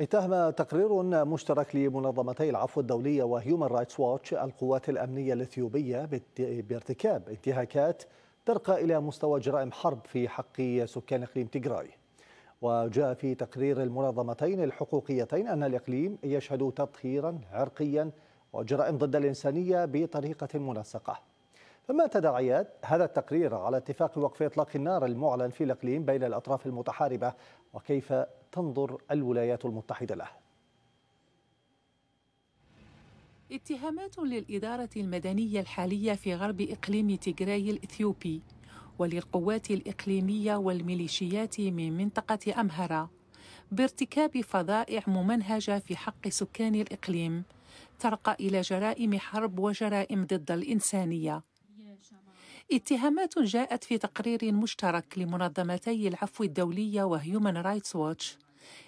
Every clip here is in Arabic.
اتهم تقرير مشترك لمنظمتي العفو الدولية وهيومن رايتس واتش القوات الأمنية الإثيوبية بارتكاب انتهاكات ترقى إلى مستوى جرائم حرب في حق سكان إقليم تيغراي. وجاء في تقرير المنظمتين الحقوقيتين أن الإقليم يشهد تطهيرا عرقيا وجرائم ضد الإنسانية بطريقة منسقة. فما تداعيات هذا التقرير على اتفاق وقف إطلاق النار المعلن في الإقليم بين الأطراف المتحاربة؟ وكيف تنظر الولايات المتحدة له. اتهامات للإدارة المدنية الحالية في غرب إقليم تيغراي الإثيوبي وللقوات الإقليمية والميليشيات من منطقة أمهرة بارتكاب فظائع ممنهجة في حق سكان الإقليم ترقى إلى جرائم حرب وجرائم ضد الإنسانية. اتهامات جاءت في تقرير مشترك لمنظمتي العفو الدولية وهيومن رايتس واتش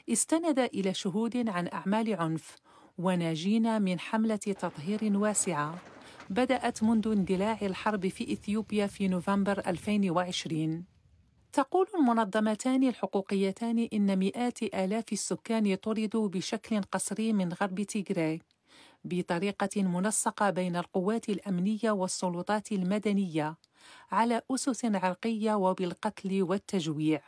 استند إلى شهود عن أعمال عنف وناجين من حملة تطهير واسعة بدأت منذ اندلاع الحرب في إثيوبيا في نوفمبر 2020 تقول المنظمتان الحقوقيتان إن مئات آلاف السكان طردوا بشكل قسري من غرب تيغراي بطريقة منسقة بين القوات الأمنية والسلطات المدنية على أسس عرقية وبالقتل والتجويع.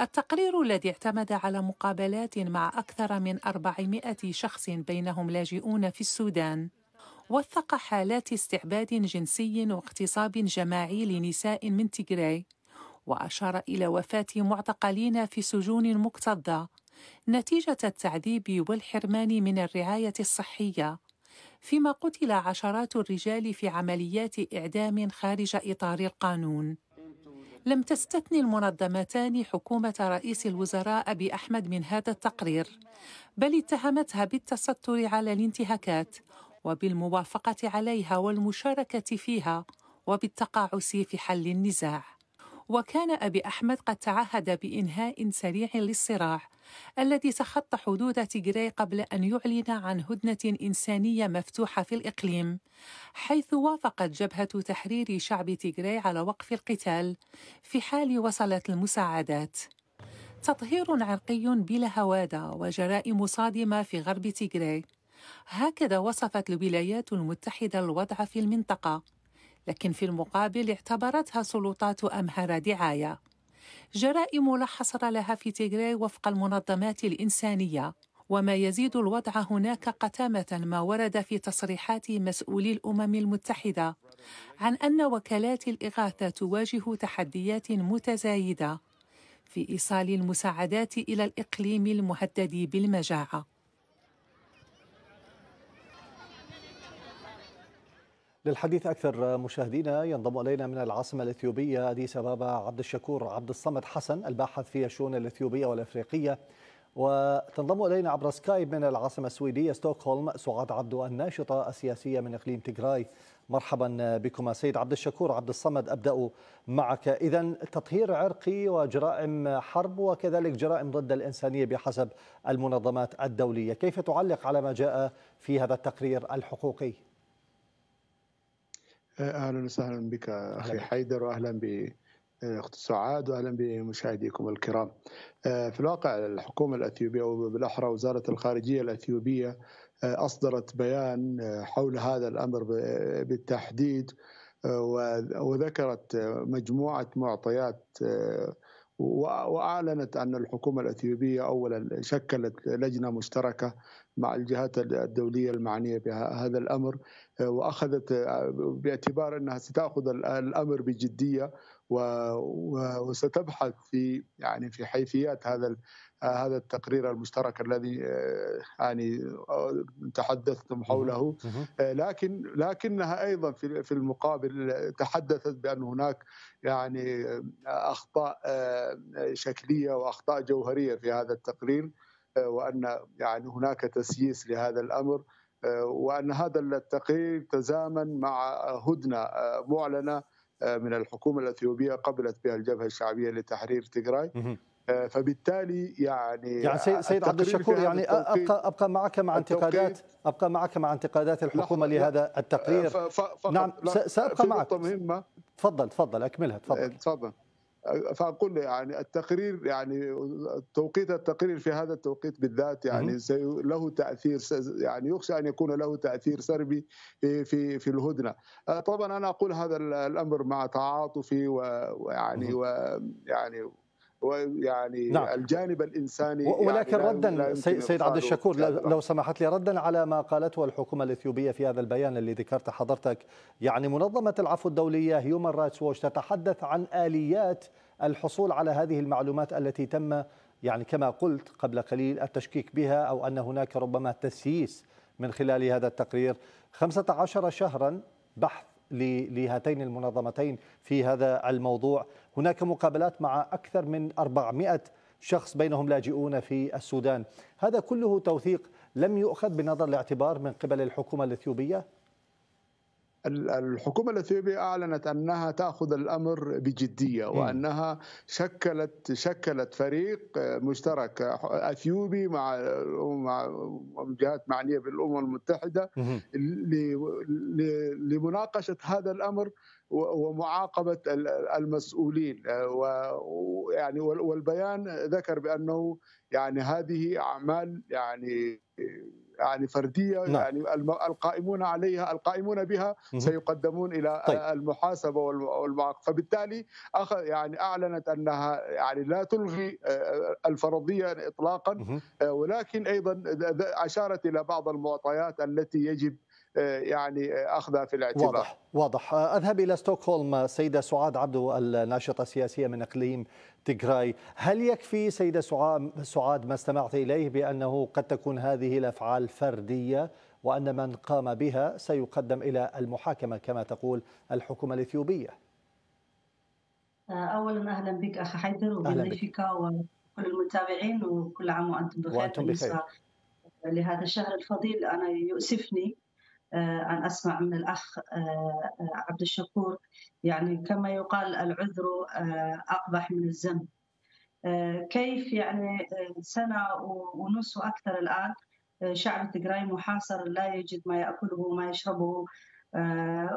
التقرير الذي اعتمد على مقابلات مع أكثر من 400 شخص بينهم لاجئون في السودان وثق حالات استعباد جنسي واغتصاب جماعي لنساء من تيغراي وأشار إلى وفاة معتقلين في سجون مكتظة نتيجة التعذيب والحرمان من الرعاية الصحية فيما قتل عشرات الرجال في عمليات إعدام خارج إطار القانون. لم تستثن المنظمتان حكومة رئيس الوزراء أبي أحمد من هذا التقرير بل اتهمتها بالتستر على الانتهاكات وبالموافقة عليها والمشاركة فيها وبالتقاعس في حل النزاع. وكان أبي أحمد قد تعهد بإنهاء سريع للصراع الذي تخطى حدود تيغراي قبل أن يعلن عن هدنة إنسانية مفتوحة في الإقليم حيث وافقت جبهة تحرير شعب تيغراي على وقف القتال في حال وصلت المساعدات. تطهير عرقي بلا هوادة وجرائم صادمة في غرب تيغراي. هكذا وصفت الولايات المتحدة الوضع في المنطقة. لكن في المقابل اعتبرتها سلطات أمهرة دعاية. جرائم لا حصر لها في تيغراي وفق المنظمات الإنسانية وما يزيد الوضع هناك قتامة ما ورد في تصريحات مسؤولي الأمم المتحدة عن أن وكالات الإغاثة تواجه تحديات متزايدة في إيصال المساعدات إلى الإقليم المهدد بالمجاعة. للحديث أكثر مشاهدينا ينضم إلينا من العاصمة الإثيوبية أديس أبابا عبد الشكور عبد الصمد حسن الباحث في الشؤون الإثيوبية والأفريقية. وتنضم إلينا عبر سكايب من العاصمة السويدية ستوكهولم سعاد عبدو الناشطة السياسية من إقليم تيغراي. مرحبا بكم سيد عبد الشكور. عبد الصمد أبدأ معك. إذا تطهير عرقي وجرائم حرب وكذلك جرائم ضد الإنسانية بحسب المنظمات الدولية. كيف تعلق على ما جاء في هذا التقرير الحقوقي؟ أهلا وسهلا بك أخي حيدر واهلا ب أخت سعاد واهلا بمشاهديكم الكرام. في الواقع الحكومة الأثيوبية وبالاحرى وزارة الخارجية الأثيوبية أصدرت بيان حول هذا الأمر بالتحديد وذكرت مجموعة معطيات وأعلنت أن الحكومة الأثيوبية اولا شكلت لجنة مشتركة مع الجهات الدولية المعنية بهذا الأمر وأخذت باعتبار أنها ستأخذ الأمر بجدية وستبحث في يعني في حيثيات هذا هذا التقرير المشترك الذي يعني تحدثتم حوله. لكن لكنها أيضا في في المقابل تحدثت بأن هناك يعني أخطاء شكلية وأخطاء جوهرية في هذا التقرير. وأن يعني هناك تسييس لهذا الأمر وأن هذا التقرير تزامن مع هدنة معلنة من الحكومة الإثيوبية قبلت بها الجبهة الشعبية لتحرير تيغراي. فبالتالي يعني يعني سيد عبد الشكور يعني ابقى أبقى معك مع انتقادات أبقى معك مع انتقادات الحكومة لهذا التقرير. فقط نعم سأبقى معك. مهمة. تفضل تفضل أكملها تفضل. تفضل. فأقول يعني التقرير يعني توقيت التقرير في هذا التوقيت بالذات يعني له تأثير يعني يخشى أن يكون له تأثير سلبي في في في الهدنة. طبعا أنا أقول هذا الأمر مع تعاطفي ويعني ويعني ويعني نعم. الجانب الإنساني ولكن يعني ردا سيد عبد الشكور لو سمحت لي ردا على ما قالته الحكومة الإثيوبية في هذا البيان اللي ذكرت حضرتك. يعني منظمة العفو الدولية هيومن رايتس ووش تتحدث عن آليات الحصول على هذه المعلومات التي تم يعني كما قلت قبل قليل التشكيك بها أو أن هناك ربما تسييس من خلال هذا التقرير. 15 شهرا بحث لهاتين المنظمتين في هذا الموضوع. هناك مقابلات مع أكثر من 400 شخص بينهم لاجئون في السودان. هذا كله توثيق لم يؤخذ بنظر الاعتبار من قبل الحكومة الإثيوبية؟ الحكومة الإثيوبية أعلنت أنها تأخذ الأمر بجدية وأنها شكلت شكلت فريق مشترك إثيوبي مع مع جهات معنية بالأمم المتحدة لمناقشة هذا الأمر ومعاقبة المسؤولين. ويعني والبيان ذكر بأنه يعني هذه أعمال يعني يعني فردية نعم. يعني القائمون عليها القائمون بها سيقدمون إلى طيب. المحاسبة والمعاقبه فبالتالي يعني أعلنت أنها يعني لا تلغي آه، الفرضية اطلاقا آه، ولكن أيضا أشارت إلى بعض المعطيات التي يجب آه، يعني أخذها في الاعتبار. واضح واضح. أذهب إلى ستوكهولم سيدة سعاد عبدو الناشطة السياسية من إقليم تجراي هل يكفي سيدة سعاد ما استمعت إليه بأنه قد تكون هذه الأفعال فردية وأن من قام بها سيقدم إلى المحاكمة كما تقول الحكومة الإثيوبية؟ أولا أهلا بك أخ حيدر وبضيفك وكل المتابعين وكل عام وأنتم بخير. وأنتم بخير. لهذا الشهر الفضيل أنا يؤسفني آه، أن أسمع من الأخ آه، آه، عبد الشكور. يعني كما يقال العذر أقبح من الذنب. كيف يعني سنة ونص وأكثر الآن شعب تجراي محاصر لا يجد ما يأكله وما يشربه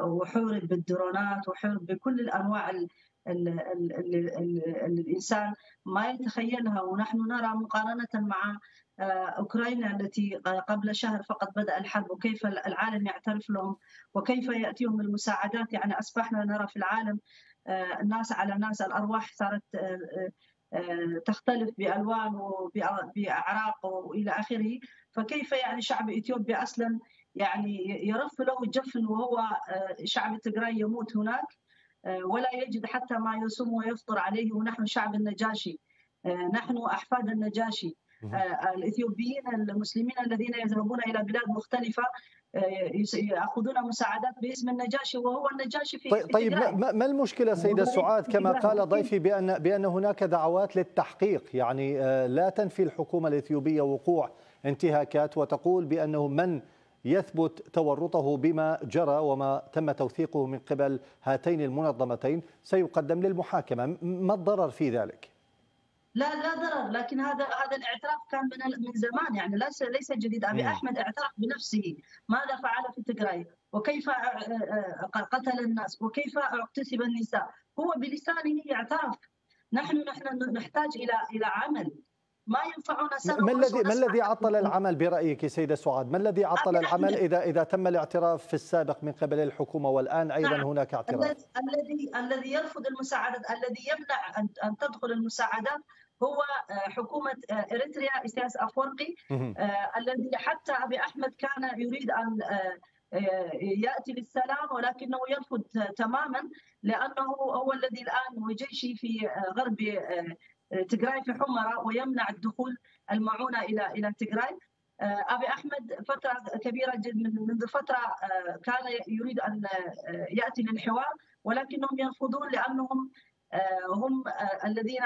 وحورب بالدرونات وحورب بكل الأنواع اللي الإنسان ما يتخيلها. ونحن نرى مقارنة مع آه، أوكرانيا التي قبل شهر فقط بدأ الحرب وكيف العالم يعترف لهم وكيف يأتيهم المساعدات. يعني أصبحنا نرى في العالم آه، الناس على ناس الأرواح صارت آه، تختلف بألوان وبأعراق وإلى آخره. فكيف يعني شعب إثيوبيا أصلا يعني يرف له الجفن وهو شعب تجراي يموت هناك ولا يجد حتى ما يصوم ويفطر عليه ونحن شعب النجاشي نحن أحفاد النجاشي. آه، الإثيوبيين المسلمين الذين يذهبون إلى بلاد مختلفة آه، يأخذون مساعدات باسم النجاشي وهو النجاشي في طيب, طيب ما المشكلة سيدة سعاد؟ كما قال ضيفي بان بأن هناك دعوات للتحقيق يعني آه، لا تنفي الحكومة الإثيوبية وقوع انتهاكات وتقول بأنه من يثبت تورطه بما جرى وما تم توثيقه من قبل هاتين المنظمتين سيقدم للمحاكمة. ما الضرر في ذلك؟ لا لا ضرر لكن هذا هذا الاعتراف كان من من زمان يعني ليس ليس جديد. أبي أحمد اعترف بنفسه ماذا فعل في تجراي وكيف آه، آه، قتل الناس؟ وكيف اغتصب النساء؟ هو بلسانه اعترف نحن نحن نحتاج إلى إلى عمل. ما ينفعنا سنه ما الذي ما الذي عطل العمل برأيك سيدة سعاد؟ ما الذي عطل العمل إذا إذا تم الاعتراف في السابق من قبل الحكومة والآن أيضا نعم. هناك اعتراف؟ الذي الذي يرفض المساعدات الذي يمنع أن تدخل المساعدات هو آه، حكومة آه، إريتريا إسياس افورقي آه، الذي حتى أبي أحمد كان يريد أن يأتي للسلام ولكنه يرفض تماما لأنه هو الذي الآن وجيشي في غرب تجراي في حمرة ويمنع الدخول المعونة إلى إلى تجراي أبي أحمد فترة كبيرة جدا منذ فترة كان يريد أن يأتي للحوار ولكنهم يرفضون لأنهم هم آه، الذين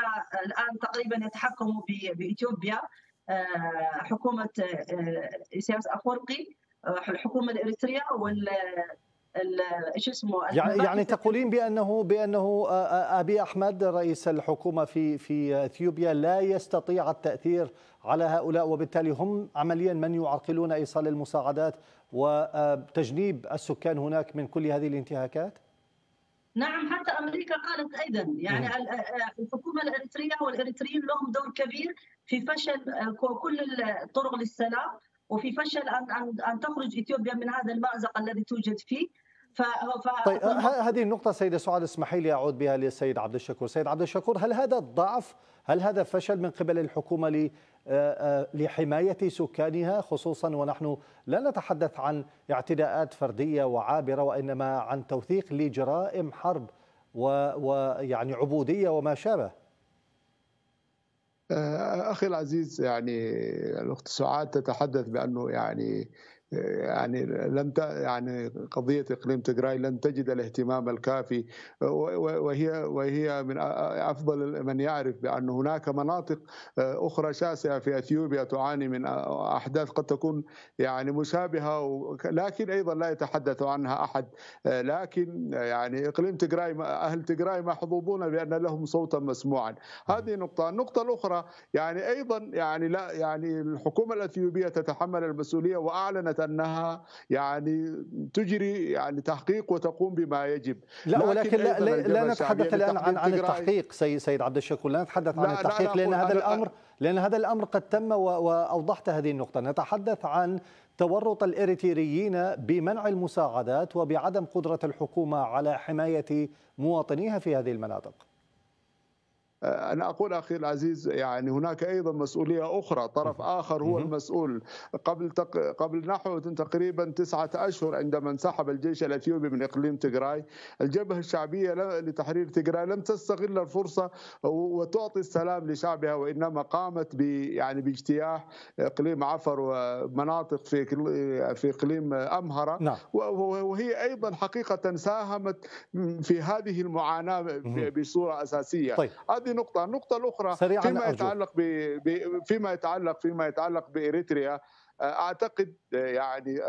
الآن تقريبا يتحكموا بإثيوبيا آه، حكومة اسياس افورقي الحكومة الاريتريه وال إيش اسمه يعني يعني تقولين بأنه بأنه أبي أحمد رئيس الحكومة في في إثيوبيا لا يستطيع التأثير على هؤلاء وبالتالي هم عمليا من يعرقلون إيصال المساعدات وتجنيب السكان هناك من كل هذه الانتهاكات؟ نعم حتى أمريكا قالت أيضا يعني الحكومة الإريترية والإريتريين لهم دور كبير في فشل كل الطرق للسلام وفي فشل ان أن تخرج إثيوبيا من هذا المأزق الذي توجد فيه. ف... ف... طيب هذه النقطة سيدة سعاد اسمحي لي أعود بها للسيد عبد الشكور. سيد عبد الشكور هل هذا ضعف هل هذا فشل من قبل الحكومة ل... لحماية سكانها؟ خصوصا ونحن لا نتحدث عن اعتداءات فردية وعابرة وإنما عن توثيق لجرائم حرب ويعني و... عبودية وما شابه. أخي العزيز يعني الأخت سعاد تتحدث بأنه يعني يعني لن يعني قضية إقليم تجراي لن تجد الاهتمام الكافي. وهي وهي من أفضل من يعرف بأن هناك مناطق أخرى شاسعة في إثيوبيا تعاني من أحداث قد تكون يعني مشابهة لكن أيضا لا يتحدث عنها أحد. لكن يعني إقليم تجراي أهل تجراي محظوظون بأن لهم صوتا مسموعا. هذه نقطة. النقطة الأخرى يعني أيضا يعني لا يعني الحكومة الإثيوبية تتحمل المسؤولية وأعلنت أنها يعني تجري يعني تحقيق وتقوم بما يجب. لا ولكن لا, لا, لا نتحدث الآن عن عن التحقيق سيد سيد عبد الشكور. لا نتحدث عن التحقيق لأن هذا الامر لأن هذا الأمر قد تم وأوضحت هذه النقطة. نتحدث عن تورط الاريتريين بمنع المساعدات وبعدم قدرة الحكومة على حماية مواطنيها في هذه المناطق. أنا أقول أخي العزيز يعني هناك أيضا مسؤولية أخرى طرف آخر هو المسؤول. قبل تق... قبل نحو تقريبا تسعة أشهر عندما انسحب الجيش الأثيوبي من إقليم تجراي الجبهة الشعبية لتحرير تجراي لم تستغل الفرصة وتعطي السلام لشعبها وإنما قامت ب يعني باجتياح إقليم عفر ومناطق في في إقليم أمهرة. نعم. وهي أيضا حقيقة ساهمت في هذه المعاناة بصورة أساسية. طيب. هذه نقطة، النقطة الأخرى فيما يتعلق ب... فيما يتعلق فيما يتعلق بإريتريا أعتقد يعني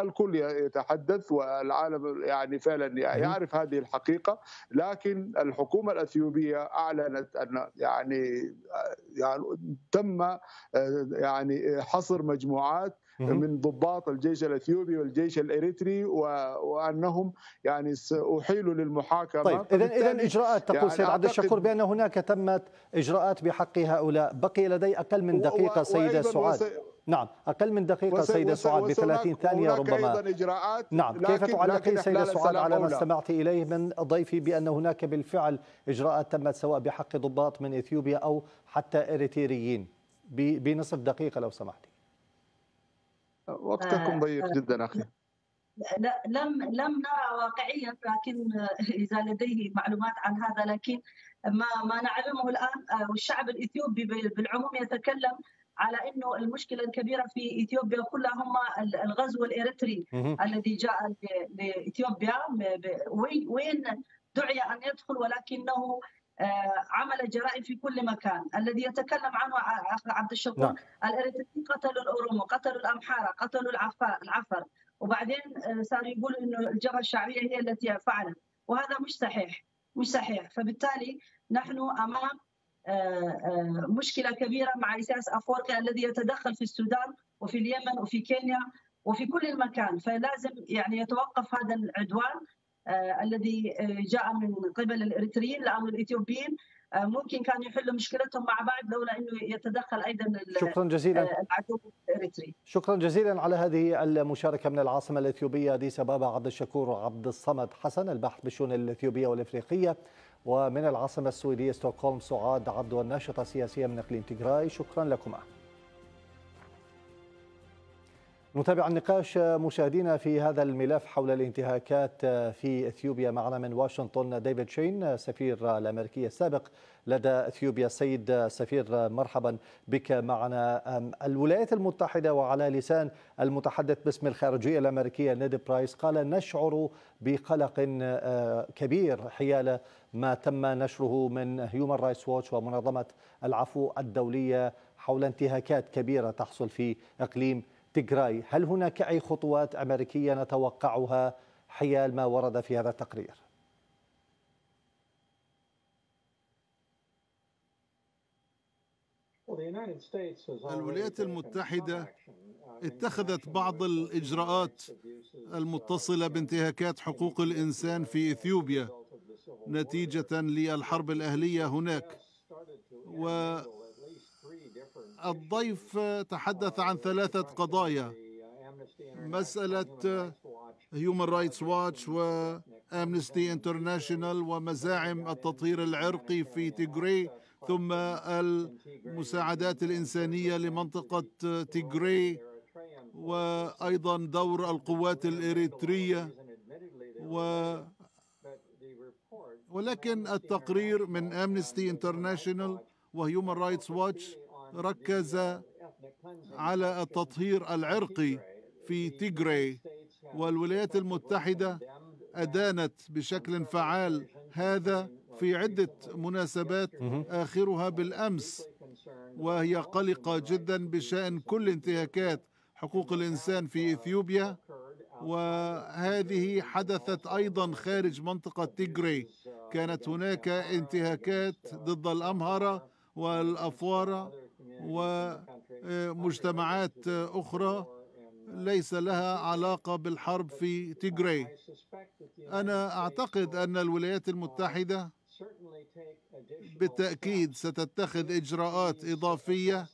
الكل يتحدث والعالم يعني فعلا يعرف هذه الحقيقة لكن الحكومة الأثيوبية أعلنت أن يعني يعني تم يعني حصر مجموعات من ضباط الجيش الأثيوبي والجيش الإريتري وأنهم يعني أحيلوا للمحاكمة. طيب اذا اذا إجراءات تقول يعني سيد عبد الشكور بأن هناك تمت إجراءات بحق هؤلاء. بقي لدي أقل من دقيقة سيدة سعاد. نعم أقل من دقيقة سيدة سعاد ب 30 ثانية ربما. إجراءات نعم كيف تعلقين سيدة سعاد على ما استمعت إليه من ضيفي بأن هناك بالفعل إجراءات تمت سواء بحق ضباط من إثيوبيا أو حتى إريتريين. بنصف دقيقة لو سمحتي. وقتكم ضيق جدا أخي. لا لم لم نرى واقعيا لكن إذا لديه معلومات عن هذا لكن ما ما نعلمه الآن والشعب الإثيوبي بالعموم يتكلم على إنه المشكلة الكبيرة في إثيوبيا كلها هم الغزو الإريتري الذي جاء لإثيوبيا وين دعي أن يدخل ولكنه عمل جرائم في كل مكان. الذي يتكلم عنه عبد الشكور نعم. الاريتريين قتلوا الاورومو قتلوا الأمهرة قتلوا العفار العفر. وبعدين صار يقول إنه الجبهة الشعبية هي التي فعلت. وهذا مش صحيح. مش صحيح. فبالتالي نحن أمام مشكلة كبيرة مع إسياس أفورقي الذي يتدخل في السودان وفي اليمن وفي كينيا وفي كل المكان. فلازم يعني يتوقف هذا العدوان. الذي جاء من قبل الإريتريين لأن الإثيوبيين. ممكن كانوا يحلوا مشكلتهم مع بعض لولا إنه يتدخل أيضا شكرا جزيلا. العدو الإريتري. شكرا جزيلا على هذه المشاركة من العاصمة الإثيوبية أديس أبابا. عبد الشكور عبد الصمد حسن الباحث بالشؤون الإثيوبية والإفريقية. ومن العاصمة السويدية ستوكهولم سعاد عبدو الناشطة السياسية من إقليم تيغراي. شكرا لكما. نتابع النقاش مشاهدينا في هذا الملف حول الانتهاكات في إثيوبيا معنا من واشنطن ديفيد شين السفير الأمريكي السابق لدى إثيوبيا. السيد سفير مرحبا بك معنا. الولايات المتحدة وعلى لسان المتحدث باسم الخارجية الأمريكية نيد برايس قال نشعر بقلق كبير حيال ما تم نشره من هيومن رايتس ووتش ومنظمة العفو الدولية حول انتهاكات كبيرة تحصل في إقليم تيغراي هل هناك أي خطوات أمريكية نتوقعها حيال ما ورد في هذا التقرير؟ الولايات المتحدة اتخذت بعض الإجراءات المتصلة بانتهاكات حقوق الإنسان في إثيوبيا نتيجة للحرب الأهلية هناك والضيف تحدث عن ثلاثة قضايا. مسألة هيومن رايتس واتش وامنستي انترناشونال ومزاعم التطهير العرقي في تيغري ثم المساعدات الإنسانية لمنطقة تيغري وأيضا دور القوات الإريترية و ولكن التقرير من امنستي انترناشونال وهيومن رايتس واتش ركز على التطهير العرقي في تيغري والولايات المتحدة أدانت بشكل فعال هذا في عدة مناسبات آخرها بالأمس وهي قلقة جدا بشأن كل انتهاكات حقوق الإنسان في إثيوبيا وهذه حدثت أيضا خارج منطقة تيغري. كانت هناك انتهاكات ضد الأمهرة والأفوارة ومجتمعات أخرى ليس لها علاقة بالحرب في تيغري. أنا أعتقد أن الولايات المتحدة بالتأكيد ستتخذ إجراءات إضافية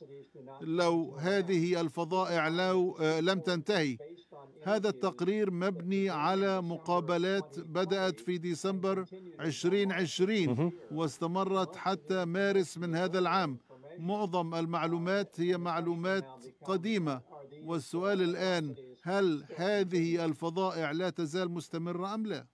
لو هذه الفظائع لو لم تنتهي. هذا التقرير مبني على مقابلات بدأت في ديسمبر 2020 واستمرت حتى مارس من هذا العام. معظم المعلومات هي معلومات قديمة والسؤال الآن هل هذه الفظائع لا تزال مستمرة أم لا؟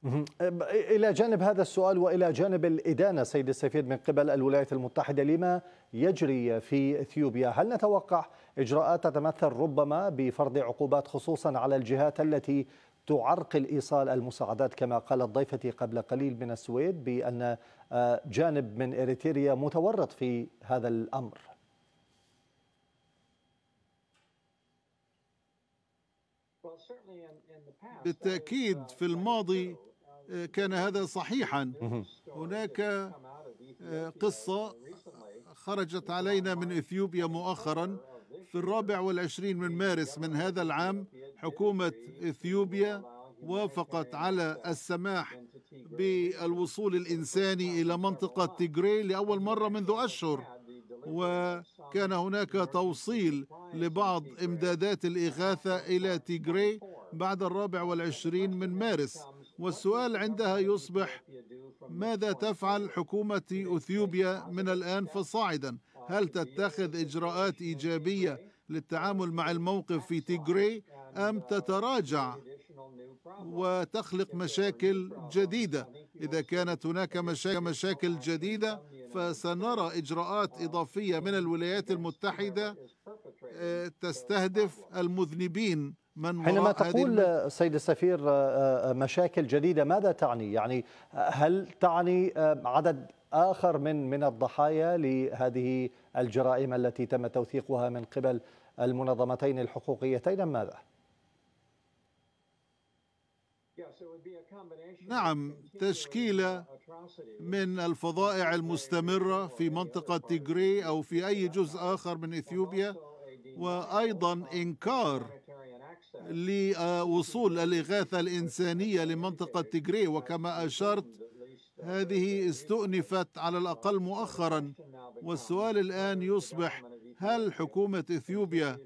إلى جانب هذا السؤال وإلى جانب الإدانة سيد السفير من قبل الولايات المتحدة لما يجري في إثيوبيا هل نتوقع إجراءات تتمثل ربما بفرض عقوبات خصوصا على الجهات التي تعرقل إيصال المساعدات كما قالت ضيفتي قبل قليل من السويد بأن آه، جانب من إريتريا متورط في هذا الأمر. بالتأكيد في الماضي آه، كان هذا صحيحا. هناك آه، قصة خرجت علينا من إثيوبيا مؤخرا. في الرابع والعشرين من مارس من هذا العام حكومة إثيوبيا وافقت على السماح بالوصول الإنساني إلى منطقة تيغري لأول مرة منذ أشهر. وكان هناك توصيل لبعض إمدادات الإغاثة إلى تيغري بعد الرابع والعشرين من مارس. والسؤال عندها يصبح ماذا تفعل حكومة أثيوبيا من الآن فصاعدا؟ هل تتخذ إجراءات إيجابية للتعامل مع الموقف في تيغري أم تتراجع وتخلق مشاكل جديدة؟ إذا كانت هناك مشاكل جديدة فسنرى إجراءات إضافية من الولايات المتحدة آه، تستهدف المذنبين. من حينما تقول سيد السفير آه، آه، مشاكل جديدة ماذا تعني؟ يعني هل تعني عدد آخر من من الضحايا لهذه الجرائم التي تم توثيقها من قبل المنظمتين الحقوقيتين أم ماذا؟ نعم تشكيلة من الفظائع المستمرة في منطقة تيغري أو في أي جزء آخر من إثيوبيا وأيضا إنكار لوصول الإغاثة الإنسانية لمنطقة تيغري وكما أشرت هذه استؤنفت على الأقل مؤخرا والسؤال الآن يصبح هل حكومة إثيوبيا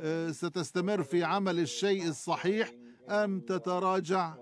آه، ستستمر في عمل الشيء الصحيح أم تتراجع؟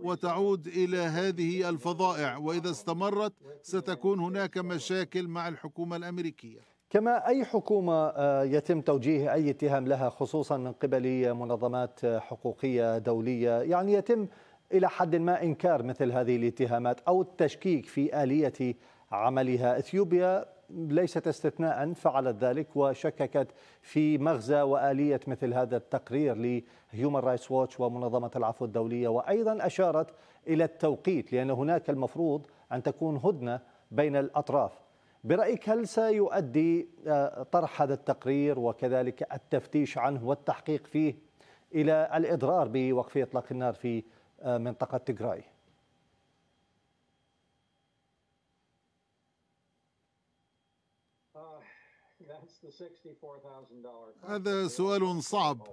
وتعود إلى هذه الفظائع وإذا استمرت ستكون هناك مشاكل مع الحكومة الأمريكية. كما أي حكومة آه، يتم توجيه أي اتهام لها خصوصا من قبل منظمات حقوقية دولية. يعني يتم إلى حد ما إنكار مثل هذه الاتهامات أو التشكيك في آلية عملها. إثيوبيا ليست استثناء فعلت ذلك وشككت في مغزى وآلية مثل هذا التقرير لهيومن رايتس ووتش ومنظمة العفو الدولية. وأيضا أشارت إلى التوقيت لأن هناك المفروض أن تكون هدنة بين الأطراف. برأيك هل سيؤدي آه، طرح هذا التقرير وكذلك التفتيش عنه والتحقيق فيه إلى الإضرار بوقف إطلاق النار في آه، منطقة تيغراي؟ هذا سؤال صعب.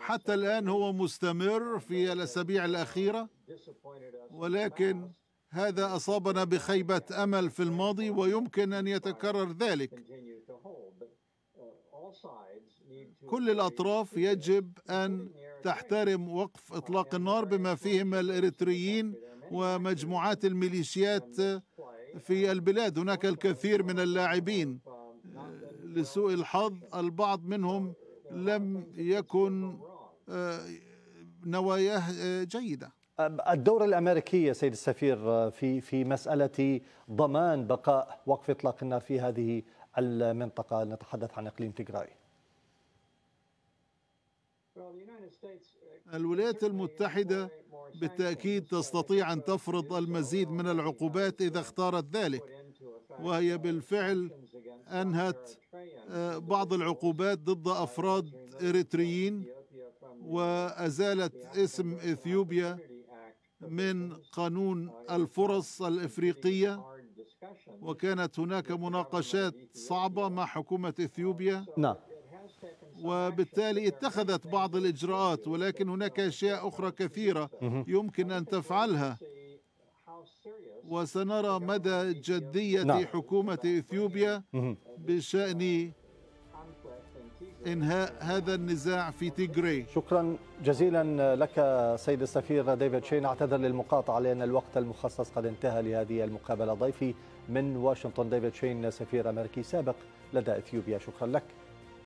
حتى الآن هو مستمر في الأسابيع الأخيرة ولكن هذا أصابنا بخيبة أمل في الماضي ويمكن أن يتكرر ذلك. كل الأطراف يجب أن تحترم وقف إطلاق النار بما فيهم الإريتريين ومجموعات الميليشيات في البلاد. هناك الكثير من اللاعبين. لسوء الحظ البعض منهم لم يكن آه، نواياه آه، جيدة. الدور الامريكي سيد السفير آه، في في مسألة ضمان بقاء وقف إطلاق النار في هذه المنطقة. نتحدث عن إقليم تيغراي. الولايات المتحدة بالتأكيد تستطيع أن تفرض المزيد من العقوبات إذا اختارت ذلك وهي بالفعل أنهت آه، بعض العقوبات ضد أفراد إريتريين وأزالت اسم إثيوبيا من قانون الفرص الإفريقية وكانت هناك مناقشات صعبة مع حكومة إثيوبيا. نعم. وبالتالي اتخذت بعض الإجراءات ولكن هناك أشياء أخرى كثيرة يمكن أن تفعلها. وسنرى مدى جدية نعم. حكومة إثيوبيا بشأن انهاء هذا النزاع في تيغري. شكرا جزيلا لك سيد السفير ديفيد شين. اعتذر للمقاطعة لأن الوقت المخصص قد انتهى لهذه المقابلة. ضيفي من واشنطن ديفيد شين سفير أمريكي سابق لدى إثيوبيا. شكرا لك.